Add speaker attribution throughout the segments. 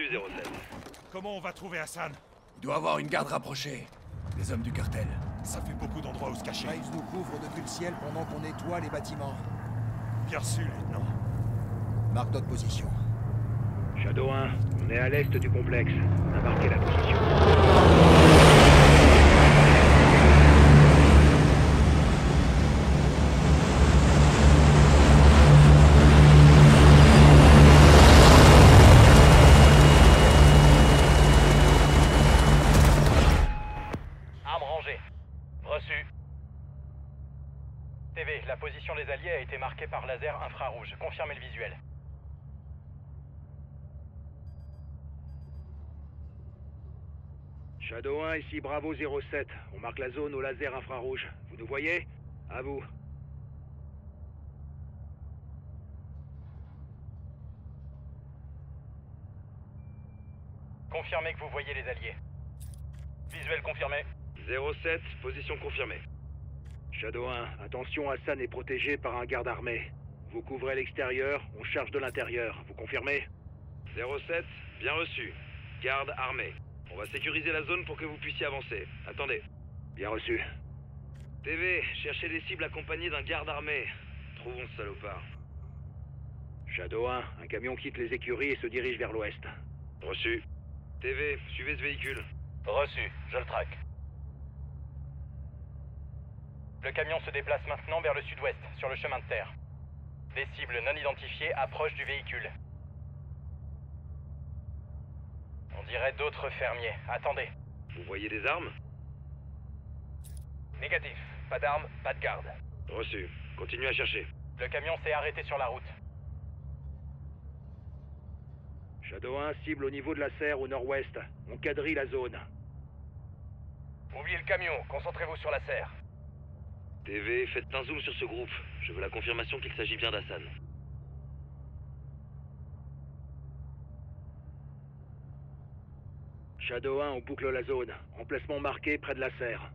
Speaker 1: Reçu 07.
Speaker 2: Comment on va trouver Hassan
Speaker 3: Il doit avoir une garde rapprochée. Les hommes du cartel.
Speaker 2: Ça fait beaucoup d'endroits où se cacher.
Speaker 4: Graves nous couvre depuis le ciel pendant qu'on nettoie les bâtiments.
Speaker 2: Bien reçu, lieutenant.
Speaker 4: Marque notre position.
Speaker 5: Shadow 1, on est à l'est du complexe. On a marqué la position.
Speaker 6: Arme rangée. Reçu. TV, la position des alliés a été marquée par laser infrarouge. Confirmez le visuel.
Speaker 5: Shadow 1, ici Bravo 07. On marque la zone au laser infrarouge. Vous nous voyez? À vous.
Speaker 6: Confirmez que vous voyez les alliés. Visuel confirmé.
Speaker 1: 07, position confirmée.
Speaker 5: Shadow 1, attention, Hassan est protégé par un garde armé. Vous couvrez l'extérieur, on charge de l'intérieur. Vous confirmez?
Speaker 1: 07, bien reçu. Garde armée. On va sécuriser la zone pour que vous puissiez avancer. Attendez.
Speaker 5: Bien reçu.
Speaker 1: TV, cherchez des cibles accompagnées d'un garde armé. Trouvons ce salopard.
Speaker 5: Shadow 1, un camion quitte les écuries et se dirige vers l'ouest.
Speaker 1: Reçu. TV, suivez ce véhicule.
Speaker 6: Reçu. Je le traque. Le camion se déplace maintenant vers le sud-ouest, sur le chemin de terre. Des cibles non identifiées approchent du véhicule. On dirait d'autres fermiers. Attendez.
Speaker 1: Vous voyez des armes
Speaker 6: Négatif. Pas d'armes, pas de garde.
Speaker 1: Reçu. Continuez à chercher.
Speaker 6: Le camion s'est arrêté sur la route.
Speaker 5: Shadow 1, cible au niveau de la serre au nord-ouest. On quadrille la zone.
Speaker 6: Oubliez le camion, concentrez-vous sur la serre.
Speaker 1: TV, faites un zoom sur ce groupe. Je veux la confirmation qu'il s'agit bien d'Hassan.
Speaker 5: Shadow 1, on boucle la zone. Emplacement marqué près de la serre.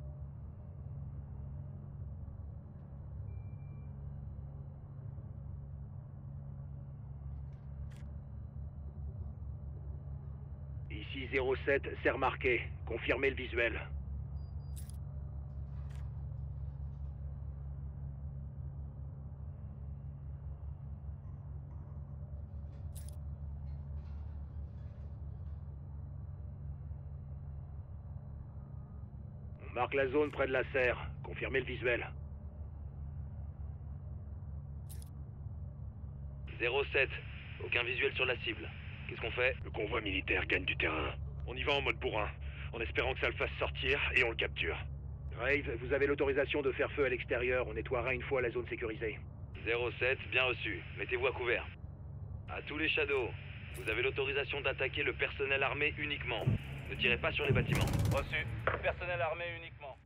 Speaker 5: Ici 07, serre marqué. Confirmez le visuel. Marque la zone près de la serre. Confirmez le visuel.
Speaker 1: 07, aucun visuel sur la cible. Qu'est-ce qu'on fait?
Speaker 2: Le convoi militaire gagne du terrain. On y va en mode bourrin, en espérant que ça le fasse sortir et on le capture.
Speaker 5: Grave, vous avez l'autorisation de faire feu à l'extérieur. On nettoiera une fois la zone sécurisée.
Speaker 1: 07, bien reçu. Mettez-vous à couvert. À tous les Shadows, vous avez l'autorisation d'attaquer le personnel armé uniquement. Ne tirez pas sur les bâtiments.
Speaker 6: Reçu. Personnel armé uniquement.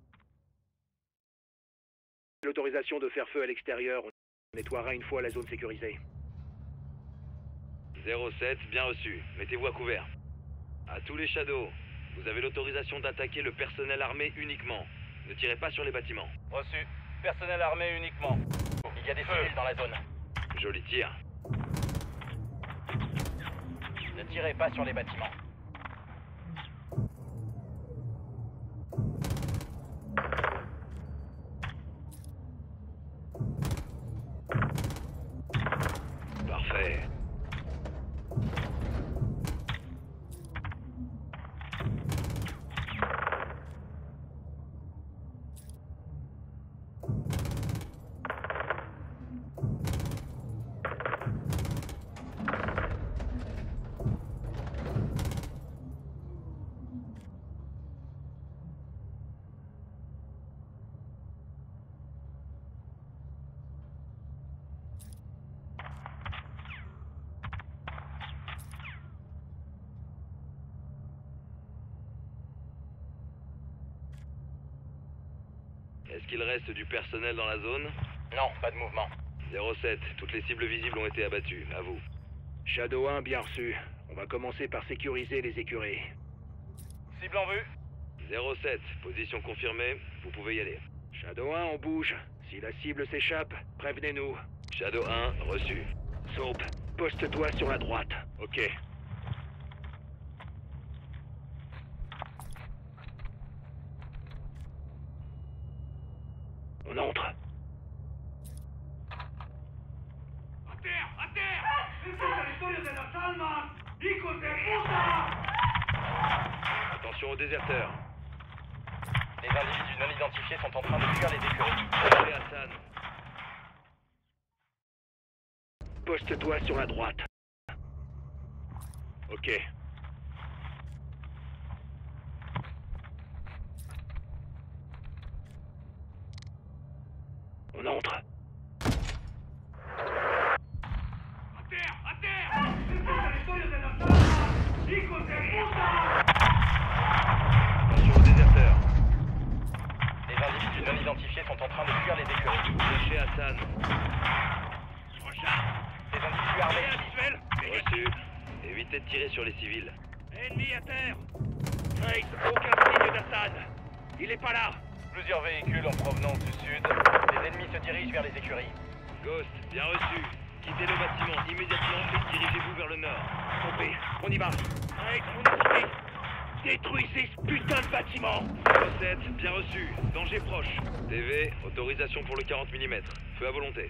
Speaker 5: L'autorisation de faire feu à l'extérieur. On nettoiera une fois la zone sécurisée.
Speaker 1: 07, bien reçu. Mettez-vous à couvert. À tous les Shadows, vous avez l'autorisation d'attaquer le personnel armé uniquement. Ne tirez pas sur les bâtiments.
Speaker 6: Reçu. Personnel armé uniquement. Il y a des civils dans la zone.
Speaker 1: Joli tir.
Speaker 6: Ne tirez pas sur les bâtiments.
Speaker 1: Reste du personnel dans la zone
Speaker 6: Non, pas de mouvement.
Speaker 1: 07, toutes les cibles visibles ont été abattues. À vous.
Speaker 5: Shadow 1, bien reçu. On va commencer par sécuriser les écuries.
Speaker 6: Cible en vue.
Speaker 1: 07, position confirmée, vous pouvez y aller.
Speaker 5: Shadow 1, on bouge. Si la cible s'échappe, prévenez-nous.
Speaker 1: Shadow 1, reçu.
Speaker 5: Soap, poste-toi sur la droite.
Speaker 2: Ok.
Speaker 5: On entre.
Speaker 1: Attention aux déserteurs.
Speaker 6: Les individus non identifiés sont en train de fuir les écuries.
Speaker 1: Hassan.
Speaker 5: Poste-toi sur la droite.
Speaker 2: Ok.
Speaker 5: On entre.
Speaker 6: Sont en train de fuir les écuries.
Speaker 1: Cherchez Hassan.
Speaker 6: Des individus armés.
Speaker 2: Visuel
Speaker 1: Reçu. Évitez de tirer sur les civils.
Speaker 2: Ennemi à terre Grace, aucun signe d'Assad Il est pas là
Speaker 6: Plusieurs véhicules en provenance du sud. Les ennemis se dirigent vers les écuries.
Speaker 1: Ghost, bien reçu. Quittez le bâtiment immédiatement et dirigez-vous vers le nord.
Speaker 2: Trompé, on y va Grace, on est Détruisez ce putain de bâtiment
Speaker 1: 07, bien reçu. Danger proche. TV, autorisation pour le 40 mm. Feu à volonté.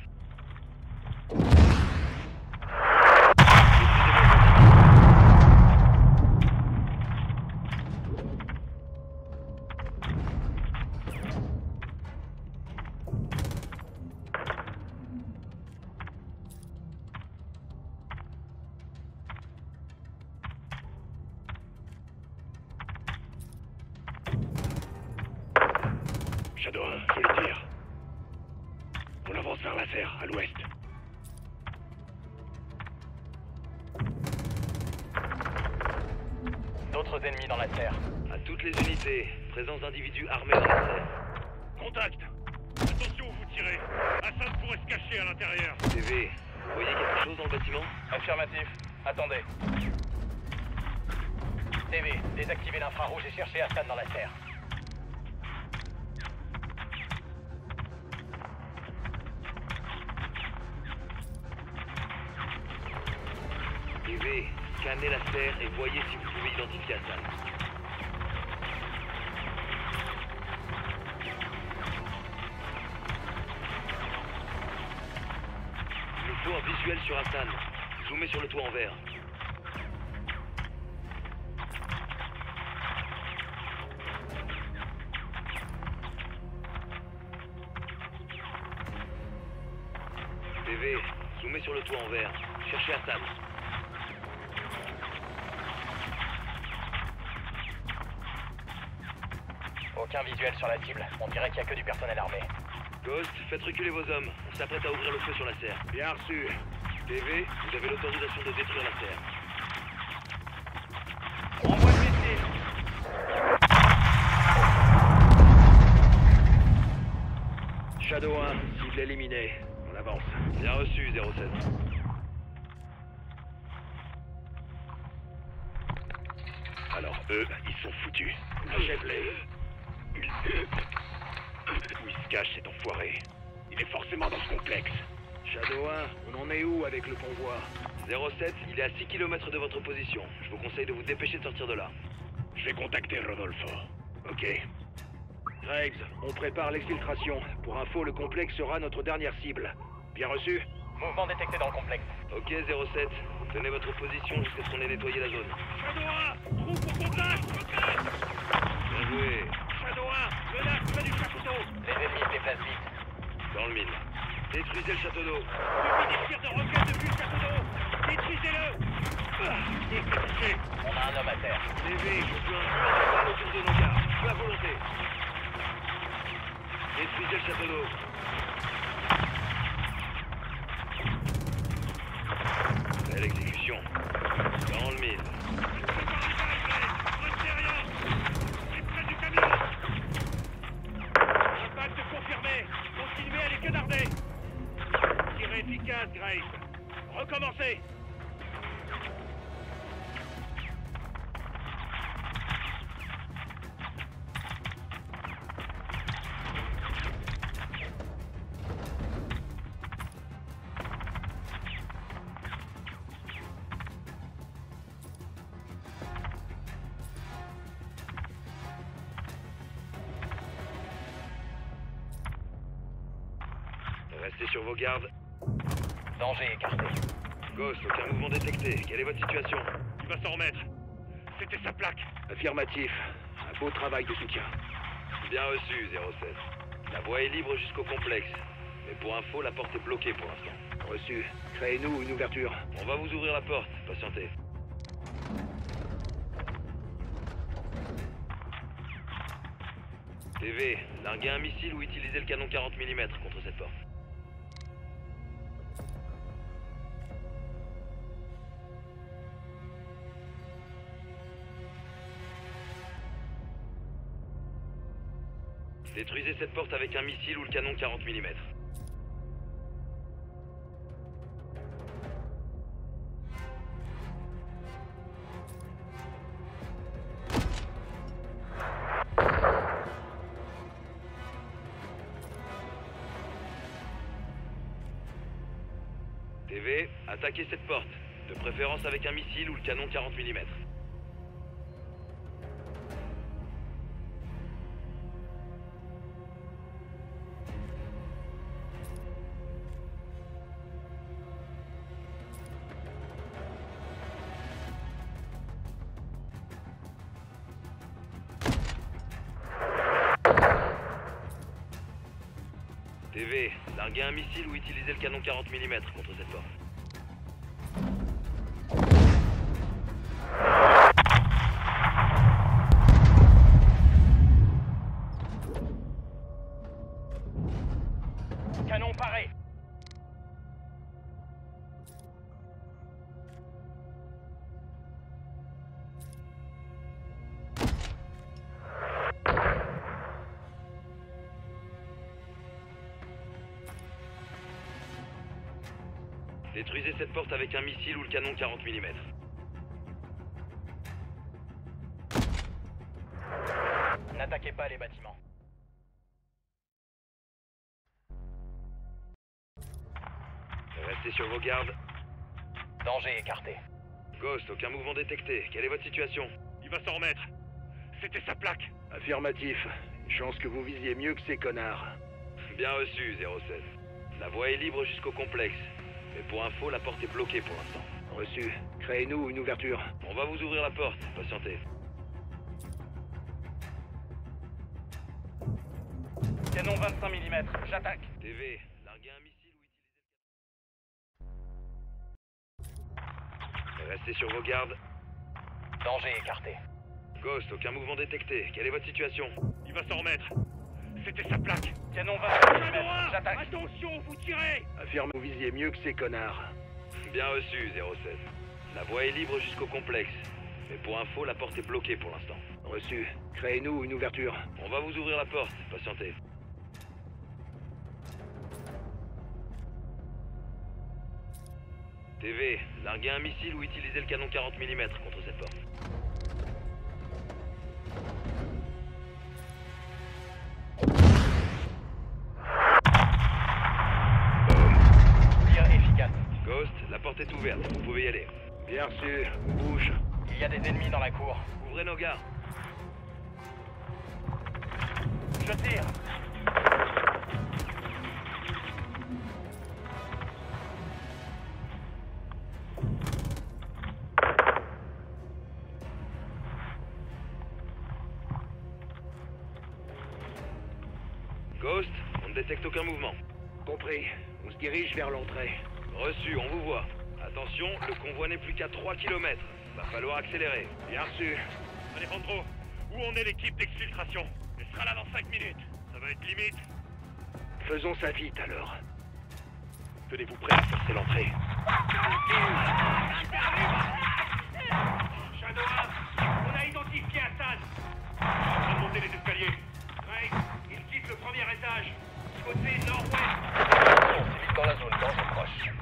Speaker 6: Terre.
Speaker 1: À toutes les unités, présence d'individus armés dans la serre.
Speaker 2: Contact Attention où vous tirez Assad pourrait se cacher à l'intérieur
Speaker 1: TV, vous voyez quelque chose dans le bâtiment?
Speaker 6: Affirmatif. Attendez. TV, désactivez l'infrarouge et cherchez Hassan dans la terre.
Speaker 1: TV, scannez la serre et voyez si vous pouvez identifier Hassan. Sur Hassan. Zoomez sur le toit en vert. TV, zoomez sur le toit en vert. Cherchez Hassan.
Speaker 6: Aucun visuel sur la cible. On dirait qu'il n'y a que du personnel armé.
Speaker 1: Ghost, faites reculer vos hommes. On s'apprête à ouvrir le feu sur la serre.
Speaker 5: Bien reçu.
Speaker 1: TV, vous avez l'autorisation de détruire la serre.
Speaker 6: Envoie le missile
Speaker 5: Shadow 1, cible éliminée. On avance.
Speaker 1: Bien reçu, 07.
Speaker 2: Alors eux, ils sont foutus. Achève-les. Où il se cache cet enfoiré Il est forcément dans ce complexe.
Speaker 5: Shadow 1, on en est où avec le convoi
Speaker 1: 07, il est à 6 km de votre position. Je vous conseille de vous dépêcher de sortir de là.
Speaker 2: Je vais contacter Rodolfo.
Speaker 5: Ok. Graves, on prépare l'exfiltration. Pour info, le complexe sera notre dernière cible. Bien reçu
Speaker 6: Mouvement détecté dans le complexe.
Speaker 1: Ok, 07. Tenez votre position jusqu'à ce qu'on ait nettoyé la zone.
Speaker 2: Shadow 1 Trouve pour contact Contact
Speaker 1: Bien joué.
Speaker 2: Shadow 1 Menace près du chapiteau
Speaker 6: Les ennemis se déplacent vite.
Speaker 1: Dans le mille. Détruisez le château d'eau.
Speaker 2: Suffit des tirs de roquettes depuis le château d'eau Détruisez-le ah, est touché
Speaker 6: On a un homme à terre.
Speaker 1: TV, je veux un mur de balle autour de nos gars. À volonté. Détruisez le château d'eau. Belle exécution. Ghost, aucun mouvement détecté. Quelle est votre situation
Speaker 2: Il va s'en remettre. C'était sa plaque.
Speaker 5: Affirmatif. Un beau travail de soutien.
Speaker 1: Bien reçu, 07. La voie est libre jusqu'au complexe. Mais pour info, la porte est bloquée pour l'instant.
Speaker 5: Reçu. Créez-nous une ouverture.
Speaker 1: On va vous ouvrir la porte. Patientez. TV, larguez un missile ou utilisez le canon 40 mm contre cette porte. Détruisez cette porte avec un missile ou le canon 40 mm. TV, attaquez cette porte. De préférence avec un missile ou le canon 40 mm. 40 mm contre cette porte. Détruisez cette porte avec un missile ou le canon 40 mm.
Speaker 6: N'attaquez pas les bâtiments.
Speaker 1: Restez sur vos gardes.
Speaker 6: Danger écarté.
Speaker 1: Ghost, aucun mouvement détecté. Quelle est votre situation?
Speaker 2: Il va s'en remettre. C'était sa plaque.
Speaker 5: Affirmatif. Chance que vous visiez mieux que ces connards.
Speaker 1: Bien reçu, 07. La voie est libre jusqu'au complexe. Mais pour info, la porte est bloquée pour l'instant.
Speaker 5: Reçu. Créez-nous une ouverture.
Speaker 1: On va vous ouvrir la porte. Patientez.
Speaker 6: Canon 25 mm. J'attaque.
Speaker 1: TV, larguez un missile ou utilisez... Restez sur vos gardes.
Speaker 6: Danger écarté.
Speaker 1: Ghost, aucun mouvement détecté. Quelle est votre situation?
Speaker 2: Il va s'en remettre. C'était sa plaque.
Speaker 6: Canon 25
Speaker 2: Shadow. 1
Speaker 6: J'attaque.
Speaker 2: Attention, vous tirez
Speaker 5: Affirme vous visiez mieux que ces connards.
Speaker 1: Bien reçu, 07. La voie est libre jusqu'au complexe. Mais pour info, la porte est bloquée pour l'instant.
Speaker 5: Reçu. Créez-nous une ouverture.
Speaker 1: On va vous ouvrir la porte. Patientez. TV, larguez un missile ou utilisez le canon 40 mm contre cette porte. Ouverte. Vous pouvez y aller.
Speaker 5: Bien reçu. On bouge.
Speaker 6: Il y a des ennemis dans la cour.
Speaker 1: Ouvrez nos gardes.
Speaker 6: Je tire.
Speaker 1: Ghost, on ne détecte aucun mouvement.
Speaker 5: Compris. On se dirige vers l'entrée.
Speaker 1: Reçu, on vous voit. Attention, le convoi n'est plus qu'à 3 km. Va falloir accélérer.
Speaker 5: Bien reçu.
Speaker 2: Alejandro, où en est l'équipe d'exfiltration? Elle sera là dans 5 minutes. Ça va être limite.
Speaker 5: Faisons ça vite alors. Tenez-vous prêts à forcer l'entrée.
Speaker 2: Shadow 1, on a identifié Hassan. Va monter les escaliers. Drake, il quitte le premier étage. Côté nord-ouest.
Speaker 6: Dans la zone. Danger proche.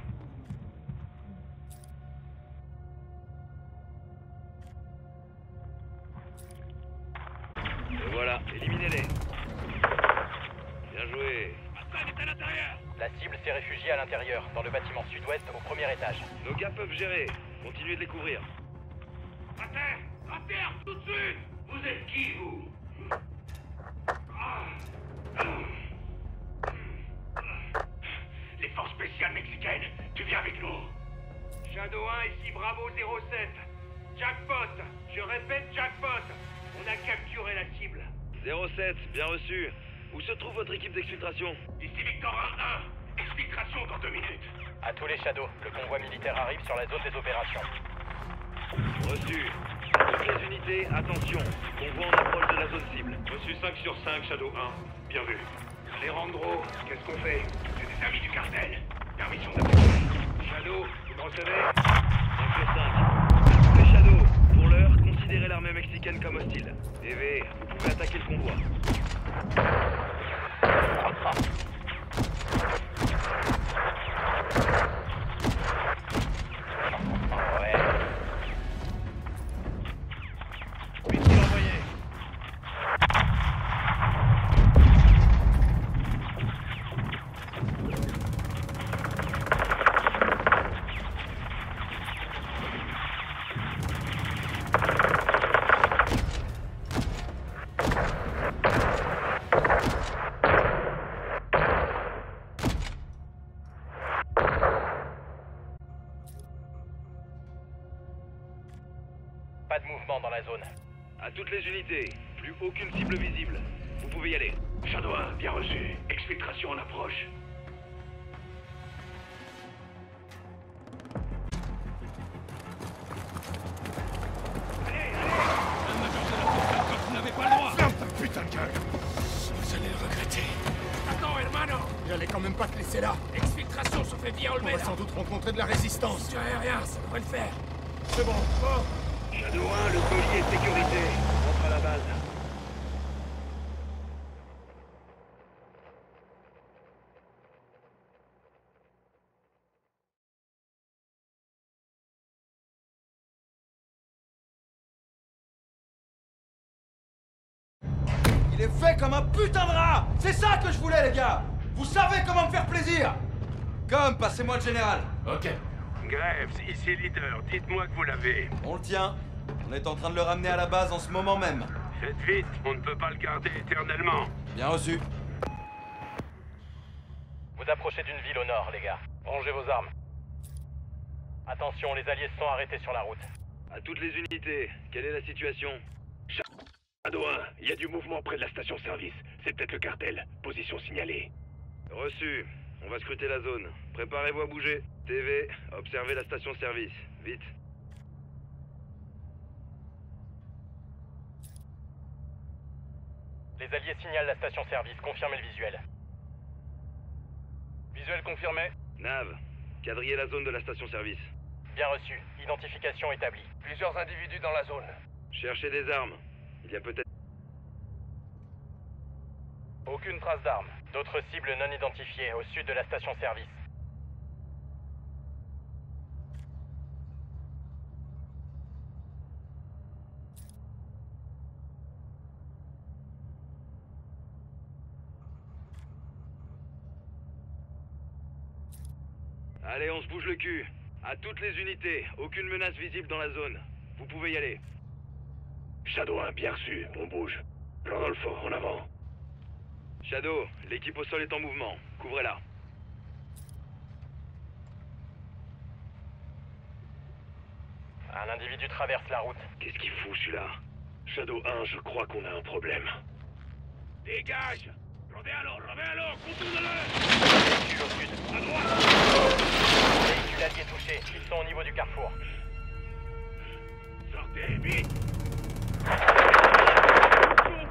Speaker 1: Continuez de les couvrir.
Speaker 2: À terre À terre Tout de suite Vous êtes qui, vous? Les forces spéciales mexicaines, tu viens avec nous Shadow 1 ici, Bravo 07. Jackpot Je répète, jackpot On a capturé la cible.
Speaker 1: 07, bien reçu. Où se trouve votre équipe d'exfiltration?
Speaker 2: Ici Victor 1-1. Exfiltration dans deux minutes.
Speaker 6: À tous les Shadows, le convoi militaire arrive sur la zone des opérations.
Speaker 1: Reçu. Toutes les unités, attention. Convoi en approche de la zone cible.
Speaker 2: Reçu 5 sur 5, Shadow 1. Bien vu. Alejandro, qu'est-ce qu'on fait? C'est des amis du cartel. Permission d'attaquer. Shadow, vous me recevez?
Speaker 1: 5 sur 5. À tous les Shadows. Pour l'heure, considérez l'armée mexicaine comme hostile. EV, vous pouvez attaquer le convoi.
Speaker 6: Pas de mouvement dans la zone.
Speaker 1: À toutes les unités. Plus aucune cible visible. Vous pouvez y aller.
Speaker 2: Shadow 1, bien reçu. Exfiltration en approche.
Speaker 3: Ferme ta putain de gueule Vous allez le regretter.
Speaker 7: Attends, hermano
Speaker 3: J'allais quand même pas te laisser là.
Speaker 7: Exfiltration se fait via
Speaker 3: On va
Speaker 7: Olmeda.
Speaker 3: sans doute rencontrer de la résistance.
Speaker 7: Tu aérien, ça devrait le faire.
Speaker 3: C'est bon. Oh.
Speaker 5: 1, le colis est sécurité. Rentre à la base.
Speaker 8: Il est fait comme un putain de rat C'est ça que je voulais, les gars Vous savez comment me faire plaisir Comme, passez-moi le général.
Speaker 7: Ok.
Speaker 2: Graves, ici leader. Dites-moi que vous l'avez.
Speaker 8: On le tient. On est en train de le ramener à la base en ce moment même.
Speaker 2: Faites vite, on ne peut pas le garder éternellement.
Speaker 8: Bien reçu.
Speaker 6: Vous approchez d'une ville au nord, les gars. Rangez vos armes. Attention, les alliés se sont arrêtés sur la route.
Speaker 1: À toutes les unités. Quelle est la situation?
Speaker 2: Shadow 1, il y a du mouvement près de la station-service. C'est peut-être le cartel. Position signalée.
Speaker 1: Reçu. On va scruter la zone. Préparez-vous à bouger. TV, observez la station-service. Vite.
Speaker 6: Les alliés signalent la station-service. Confirmez le visuel.
Speaker 2: Visuel confirmé.
Speaker 1: Nav, quadrillez la zone de la station-service.
Speaker 6: Bien reçu. Identification établie.
Speaker 2: Plusieurs individus dans la zone.
Speaker 1: Cherchez des armes. Il y a peut-être...
Speaker 6: Aucune trace d'armes. D'autres cibles non identifiées au sud de la station-service.
Speaker 1: Allez, on se bouge le cul. À toutes les unités. Aucune menace visible dans la zone. Vous pouvez y aller.
Speaker 2: Shadow 1, bien reçu. On bouge. Rodolfo, en avant.
Speaker 1: Shadow, l'équipe au sol est en mouvement. Couvrez-la.
Speaker 6: Un individu traverse la route.
Speaker 2: Qu'est-ce qu'il fout, celui-là? Shadow 1, je crois qu'on a un problème. Dégage Rodealo, rodealo, contourne-le
Speaker 6: au sud.
Speaker 2: À droite
Speaker 6: Véhicule allié touché. Ils sont au niveau du carrefour.
Speaker 2: Sortez, vite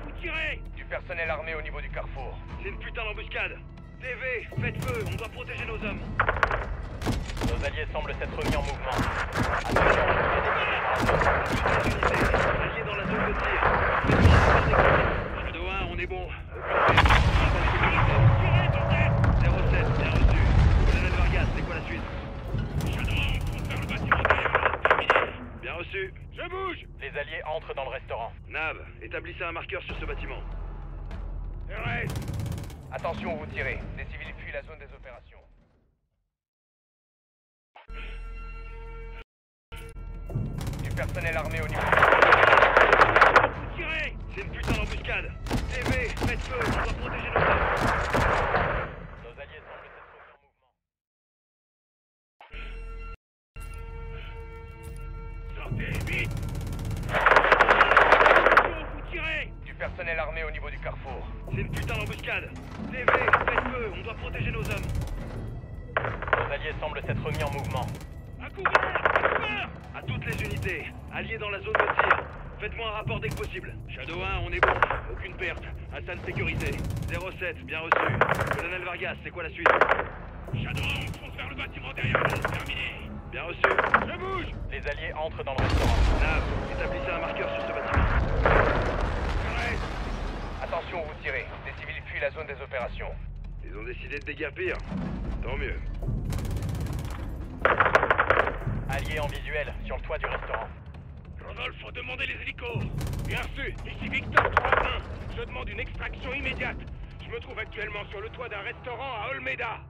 Speaker 2: Vous tirez
Speaker 6: Du personnel armé au niveau du carrefour.
Speaker 1: C'est une putain d'embuscade. TV, faites feu. On doit protéger nos hommes.
Speaker 6: Nos alliés semblent s'être mis en mouvement. Attention, il y a des missiles dans la zone.
Speaker 1: Unités, alliés dans la zone de tir. Faites-moi un peu décoller. Shadow 1, on est bon.
Speaker 6: Les alliés entrent dans le restaurant.
Speaker 1: Nav, établissez un marqueur sur ce bâtiment.
Speaker 2: Perez
Speaker 6: Attention, vous tirez. Des civils fuient la zone des opérations. Du personnel armé au niveau
Speaker 2: Vous tirez
Speaker 1: C'est une putain d'embuscade. TV, faites feu, on doit protéger nos hommes.
Speaker 6: Nos alliés semblent être en mouvement. Sortez vite Vous tirez Du personnel armé au niveau du carrefour.
Speaker 1: C'est une putain d'embuscade. TV, faites feu, on doit protéger nos hommes.
Speaker 6: Nos alliés semblent s'être remis en mouvement.
Speaker 1: À courir À toutes les unités Alliés dans la zone de tir Faites-moi un rapport dès que possible. Shadow 1, on est bon. Aucune perte. Hassan sécurité. 07, bien reçu. Colonel Vargas, c'est quoi la suite
Speaker 2: Shadow 1, on fonce vers le bâtiment derrière. Terminé.
Speaker 1: Bien reçu.
Speaker 2: Je bouge
Speaker 6: Les alliés entrent dans le restaurant.
Speaker 1: Nav, établissez un marqueur sur ce bâtiment.
Speaker 6: Attention vous tirez. Des civils fuient la zone des opérations.
Speaker 1: Ils ont décidé de déguerpir. Tant mieux.
Speaker 6: Alliés en visuel sur le toit du restaurant.
Speaker 2: Rodolphe, faut demander les hélicos. Bien reçu. Ici Victor 3-1. Je demande une extraction immédiate. Je me trouve actuellement sur le toit d'un restaurant à Olmeda.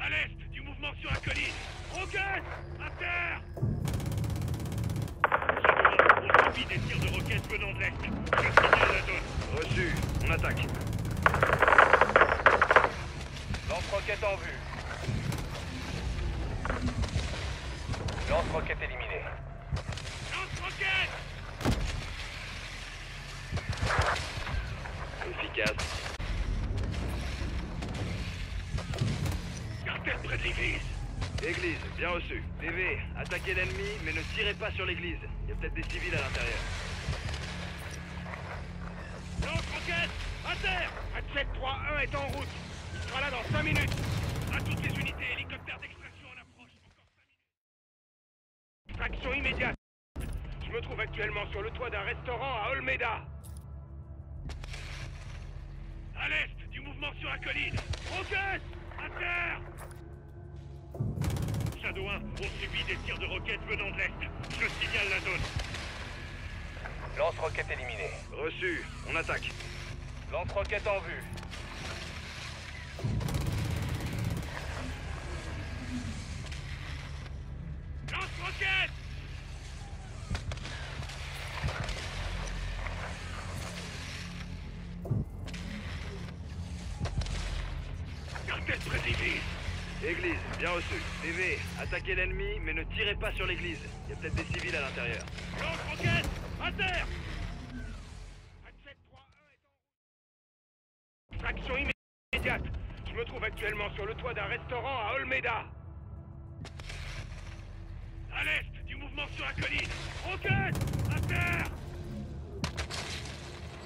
Speaker 2: À l'est, du mouvement sur la colline. Roquette À terre Shadow 1, on subit des tirs de roquettes venant de l'est. Je signale la zone.
Speaker 1: Reçu. On attaque.
Speaker 6: Lance-roquette en vue. Lance-roquette éliminé.
Speaker 1: Attaquez l'ennemi, mais ne tirez pas sur l'église. Il y a peut-être des civils à l'intérieur.
Speaker 2: Lance-roquette À terre Hatchet 3-1 est en route. Il sera là dans 5 minutes. À toutes les unités, hélicoptère d'extraction en approche. Encore 5 minutes. Extraction immédiate. Je me trouve actuellement sur le toit d'un restaurant à Olmeda. À l'est, du mouvement sur la colline. Roquette À terre Shadow 1, on subit des tirs de roquettes venant de l'est. Je signale la zone.
Speaker 6: Lance-roquette éliminé.
Speaker 1: Reçu. On attaque.
Speaker 6: Lance-roquette en vue.
Speaker 1: Attaquez l'ennemi, mais ne tirez pas sur l'église. Il y a peut-être des civils à l'intérieur.
Speaker 2: Lance-roquette À terre Hatchet 3-1 est en route. Traction immédiate. Je me trouve actuellement sur le toit d'un restaurant à Olmeda. À l'est, du mouvement sur la colline. Roquette À terre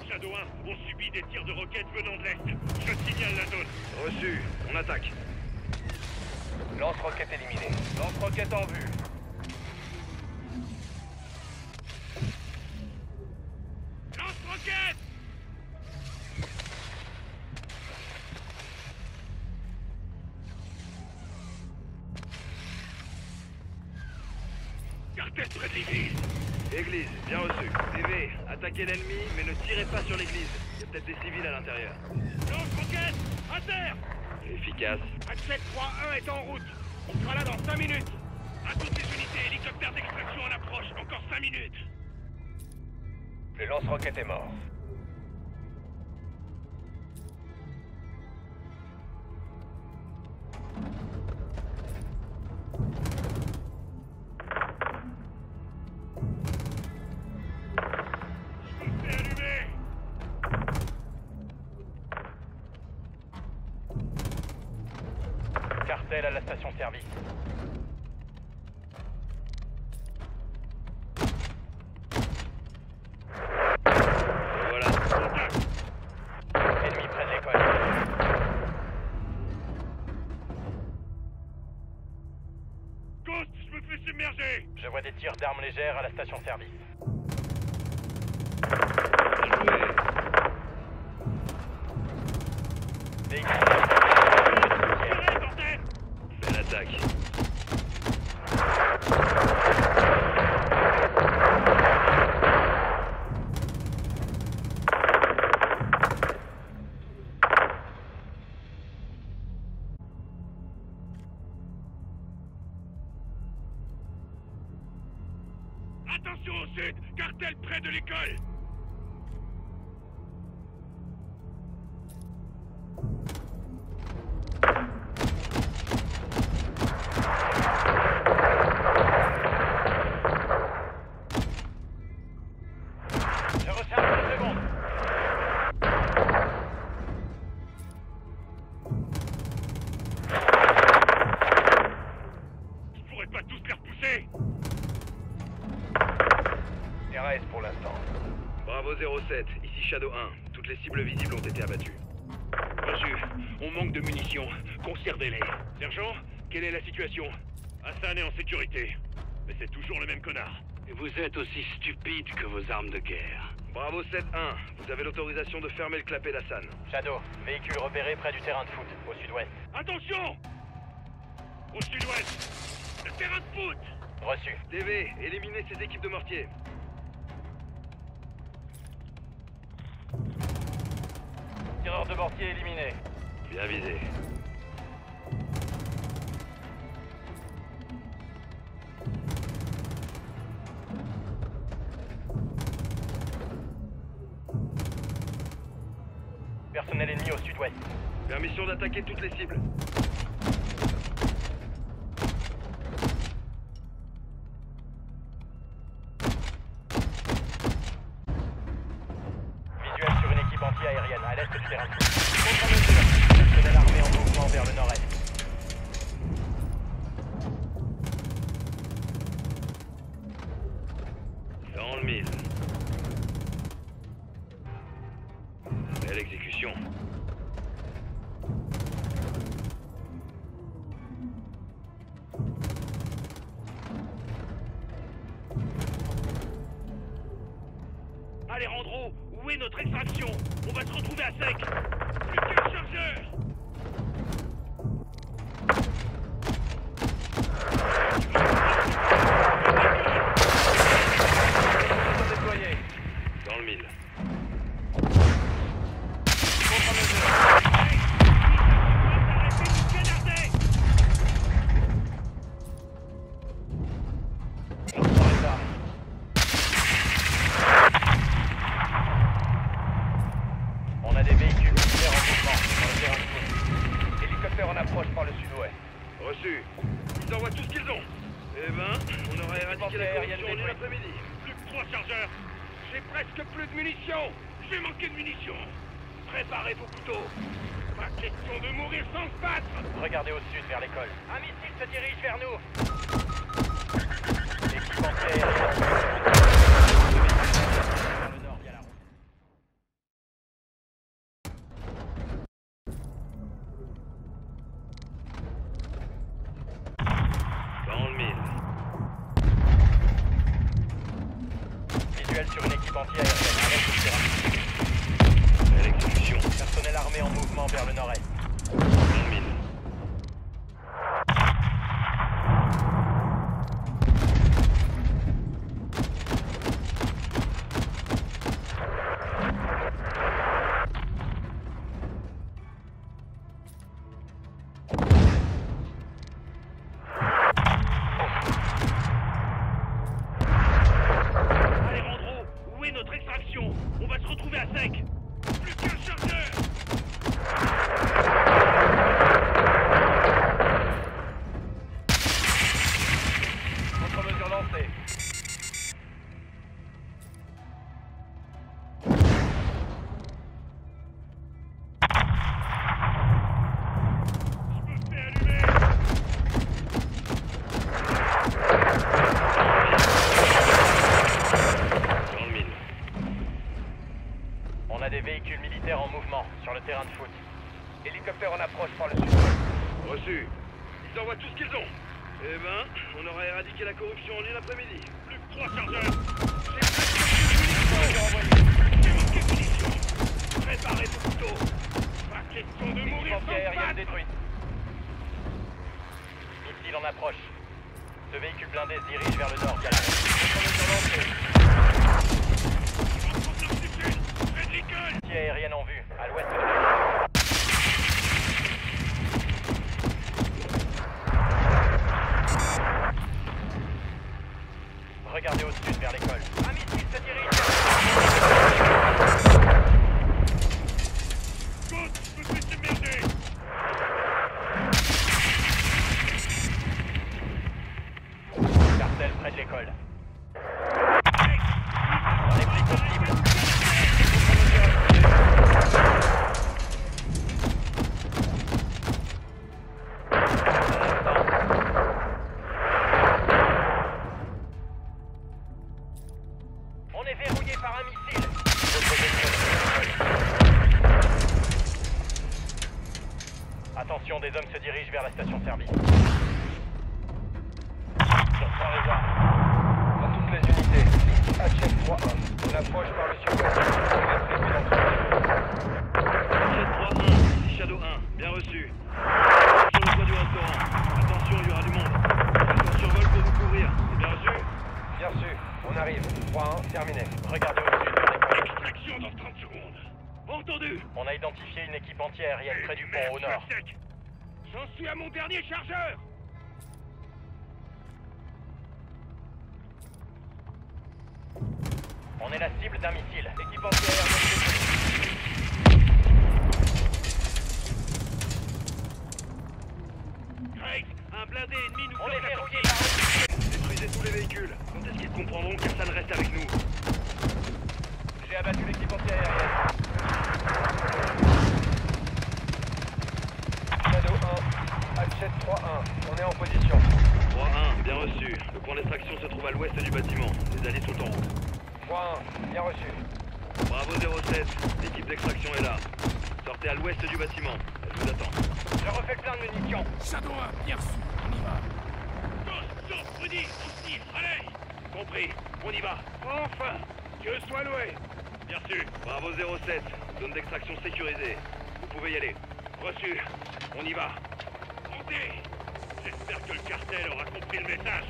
Speaker 2: Shadow 1, on subit des tirs de roquettes venant de l'est. Je signale la zone.
Speaker 1: Reçu. On attaque.
Speaker 6: Lance-roquette éliminé. Lance-roquette en vue.
Speaker 2: Lance-roquette l'église.
Speaker 1: Église, bien reçu. TV, attaquez l'ennemi, mais ne tirez pas sur l'église. Il y a peut-être des civils à l'intérieur.
Speaker 2: Lance-roquette À terre
Speaker 1: Efficace.
Speaker 2: Hatchet 3-1 est en route. Il sera là dans 5 minutes. À toutes les unités, hélicoptère d'extraction en approche. Encore 5 minutes.
Speaker 6: Le lance-roquette est mort. À la station-service.
Speaker 1: Joué.
Speaker 6: Véhicule
Speaker 2: Conservez-les. Sergent, quelle est la situation? Hassan est en sécurité. Mais c'est toujours le même connard.
Speaker 1: Et vous êtes aussi stupide que vos armes de guerre. Bravo 7-1, vous avez l'autorisation de fermer le clapet d'Hassan.
Speaker 6: Shadow, véhicule repéré près du terrain de foot, au sud-ouest.
Speaker 2: Attention Au sud-ouest Le terrain de foot
Speaker 6: Reçu.
Speaker 1: TV, éliminez ces équipes de mortiers.
Speaker 6: Tireur de mortier éliminé.
Speaker 1: Bien visé.
Speaker 6: Personnel ennemi au sud-ouest.
Speaker 1: Permission d'attaquer toutes les cibles.
Speaker 2: Alejandro, où est notre extraction? On va se retrouver à sec Plus
Speaker 6: Personnel armé en mouvement vers le nord-est. A des véhicules militaires en mouvement sur le terrain de foot.
Speaker 2: Hélicoptère en approche par le sud-ouest.
Speaker 1: Reçu. Ils envoient tout ce qu'ils ont. Eh ben, on aura éradiqué la corruption en une après-midi.
Speaker 2: Plus que trois chargeurs J'ai Préparez vos couteaux Pas question de mourir sans
Speaker 6: détruite. Missile en approche. Ce véhicule blindé se dirige vers le nord la route. Contre-mesure lancée.
Speaker 2: Rencontre du sud
Speaker 6: Anti-aérienne en vue, à l'ouest de l'école. Vers la station service.
Speaker 1: 1,
Speaker 6: Hatchet 3-1, on est en position.
Speaker 1: 3-1, bien reçu. Le point d'extraction se trouve à l'ouest du bâtiment. Les alliés sont en route.
Speaker 6: 3-1, bien reçu.
Speaker 1: Bravo 07, l'équipe d'extraction est là. Sortez à l'ouest du bâtiment. Elle vous attend.
Speaker 6: Je refais le plein de munitions.
Speaker 7: Shadow 1, bien reçu. On y va.
Speaker 2: Tous, tous, Rudy, on tire, allez
Speaker 1: Compris, on y va.
Speaker 2: Enfin Dieu soit loué
Speaker 1: Bien reçu. Bravo 07, zone d'extraction sécurisée. Vous pouvez y aller. Reçu. On y va.
Speaker 2: J'espère que le cartel aura compris le message.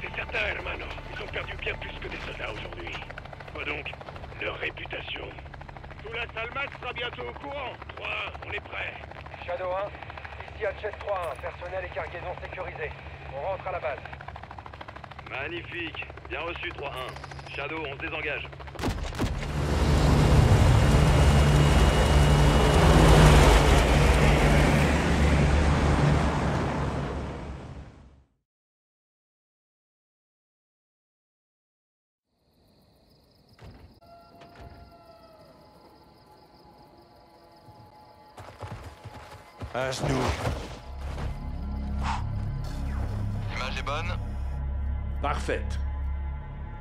Speaker 2: C'est certain, hermano. Ils ont perdu bien plus que des soldats aujourd'hui. Quoi donc? Leur réputation. Tout la Salmat sera bientôt au courant. 3 on est prêt.
Speaker 6: Shadow 1, ici Hatchet 3-1, personnel et cargaison sécurisés. On rentre à la base.
Speaker 1: Magnifique. Bien reçu 3-1. Shadow, on se désengage.
Speaker 3: À genoux.
Speaker 9: L'image est bonne
Speaker 3: Parfaite.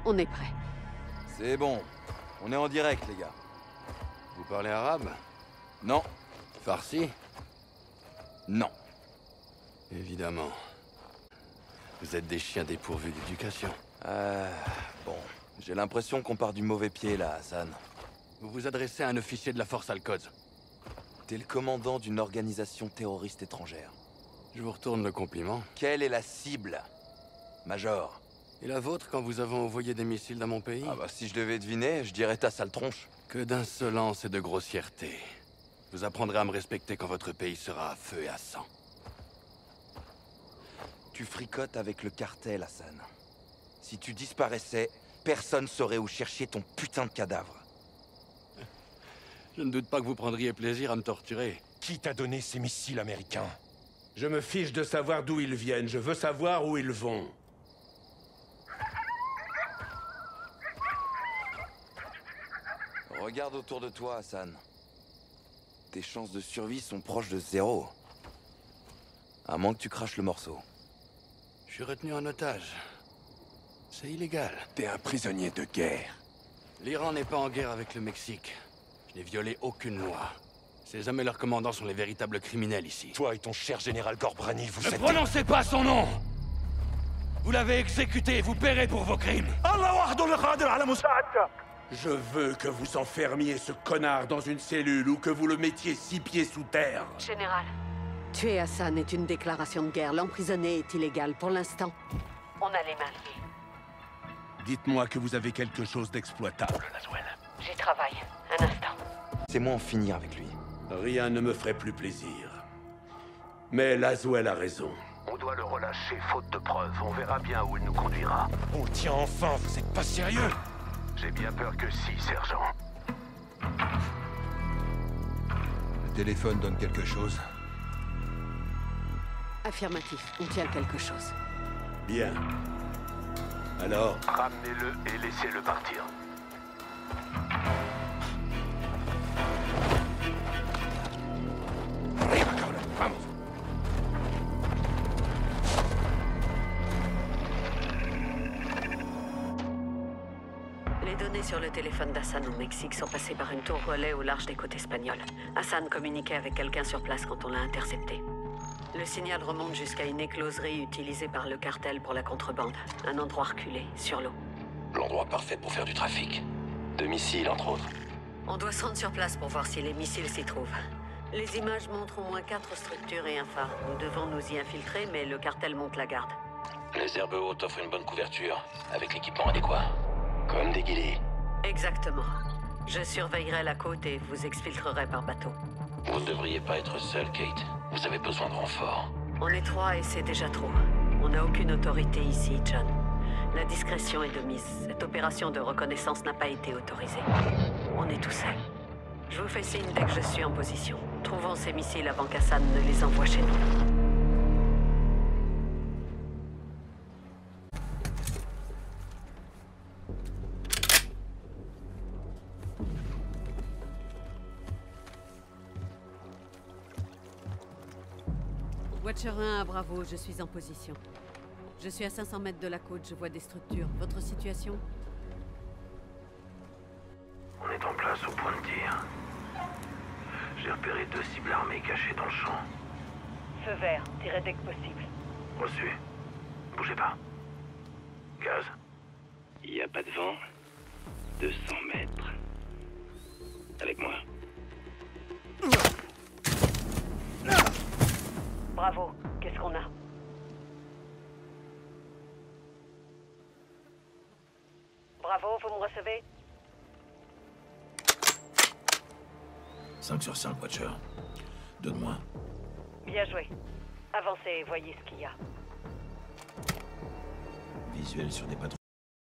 Speaker 10: On est prêt.
Speaker 8: C'est bon. On est en direct, les gars.
Speaker 9: Vous parlez arabe?
Speaker 8: Non.
Speaker 9: Farsi?
Speaker 8: Non.
Speaker 9: Évidemment. Vous êtes des chiens dépourvus d'éducation.
Speaker 8: Euh... Bon. J'ai l'impression qu'on part du mauvais pied, là, Hassan.
Speaker 9: Vous vous adressez à un officier de la force Al-Quds.
Speaker 8: T'es le commandant d'une organisation terroriste étrangère.
Speaker 9: Je vous retourne le compliment.
Speaker 8: Quelle est la cible Major?
Speaker 9: Et la vôtre quand vous avez envoyé des missiles dans mon pays?
Speaker 8: Ah bah si je devais deviner, je dirais ta sale tronche.
Speaker 9: Que d'insolence et de grossièreté. Vous apprendrez à me respecter quand votre pays sera à feu et à sang.
Speaker 8: Tu fricotes avec le cartel, Hassan. Si tu disparaissais, personne saurait où chercher ton putain de cadavre.
Speaker 9: Je ne doute pas que vous prendriez plaisir à me torturer.
Speaker 3: Qui t'a donné ces missiles américains? Je me fiche de savoir d'où ils viennent, je veux savoir où ils vont.
Speaker 8: Regarde autour de toi, Hassan. Tes chances de survie sont proches de zéro. À moins que tu craches le morceau.
Speaker 9: Je suis retenu en otage. C'est illégal.
Speaker 3: T'es un prisonnier de guerre.
Speaker 9: L'Iran n'est pas en guerre avec le Mexique. Je n'ai violé aucune loi. Ces hommes et leurs commandants sont les véritables criminels ici.
Speaker 3: Toi et ton cher général Gorbrani, vous
Speaker 9: Ne
Speaker 3: êtes...
Speaker 9: prononcez pas son nom Vous l'avez exécuté, vous paierez pour vos crimes
Speaker 3: Je veux que vous enfermiez ce connard dans une cellule ou que vous le mettiez six pieds sous terre.
Speaker 10: Général. Tuer Hassan est une déclaration de guerre. L'emprisonner est illégal pour l'instant. On a les mains liées.
Speaker 3: Dites-moi que vous avez quelque chose d'exploitable, Laswell.
Speaker 10: J'y travaille. Un instant.
Speaker 8: C'est moi en finir avec lui.
Speaker 3: Rien ne me ferait plus plaisir. Mais Laswell a raison.
Speaker 11: On doit le relâcher faute de preuves. On verra bien où il nous conduira.
Speaker 3: Oh tiens, enfin, vous êtes pas sérieux
Speaker 11: J'ai bien peur que si, sergent.
Speaker 4: Le téléphone donne quelque chose.
Speaker 10: Affirmatif. On tient quelque chose.
Speaker 3: Bien. Alors,
Speaker 11: Ramenez-le et laissez-le partir.
Speaker 10: Sur le téléphone d'Hassan au Mexique sont passées par une tour relais au large des côtes espagnoles. Hassan communiquait avec quelqu'un sur place quand on l'a intercepté. Le signal remonte jusqu'à une écloserie utilisée par le cartel pour la contrebande. Un endroit reculé, sur l'eau.
Speaker 12: L'endroit parfait pour faire du trafic. De missiles, entre autres.
Speaker 10: On doit se rendre sur place pour voir si les missiles s'y trouvent. Les images montrent au moins quatre structures et un phare. Nous devons nous y infiltrer, mais le cartel monte la garde.
Speaker 12: Les herbes hautes offrent une bonne couverture, avec l'équipement adéquat. Comme des guillis.
Speaker 10: Exactement. Je surveillerai la côte et vous exfiltrerai par bateau.
Speaker 12: Vous ne devriez pas être seul, Kate. Vous avez besoin de renfort.
Speaker 10: On est trois et c'est déjà trop. On n'a aucune autorité ici, John. La discrétion est de mise. Cette opération de reconnaissance n'a pas été autorisée. On est tout seul. Je vous fais signe dès que je suis en position. Trouvons ces missiles avant qu'Hassan ne les envoie chez nous.
Speaker 13: Watcher 1 à Bravo, je suis en position. Je suis à 500 mètres de la côte, je vois des structures. Votre situation?
Speaker 12: On est en place au point de tir. J'ai repéré deux cibles armées cachées dans le champ.
Speaker 10: Feu vert, tirez dès que possible.
Speaker 12: Reçu. Bougez pas. Gaz.
Speaker 14: Il n'y a pas de vent. 200 mètres. Avec moi.
Speaker 10: Bravo, qu'est-ce qu'on a 'Bravo, vous me recevez
Speaker 15: 5 sur 5, Watcher. Donne-moi.
Speaker 10: Bien joué. Avancez et voyez ce qu'il y a.
Speaker 15: Visuel sur des patrouilles.